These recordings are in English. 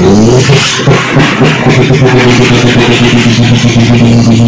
Oh, my God.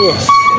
Yes.